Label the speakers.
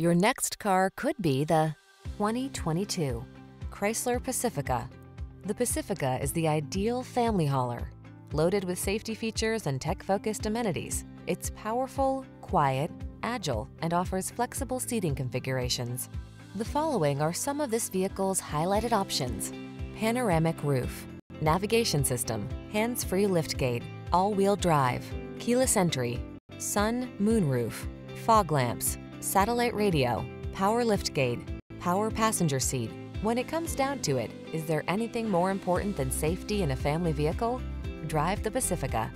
Speaker 1: Your next car could be the 2022 Chrysler Pacifica. The Pacifica is the ideal family hauler. Loaded with safety features and tech-focused amenities, it's powerful, quiet, agile, and offers flexible seating configurations. The following are some of this vehicle's highlighted options. Panoramic roof, navigation system, hands-free liftgate, all-wheel drive, keyless entry, sun, moon roof, fog lamps, satellite radio, power liftgate, power passenger seat. When it comes down to it, is there anything more important than safety in a family vehicle? Drive the Pacifica.